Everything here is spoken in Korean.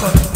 컷.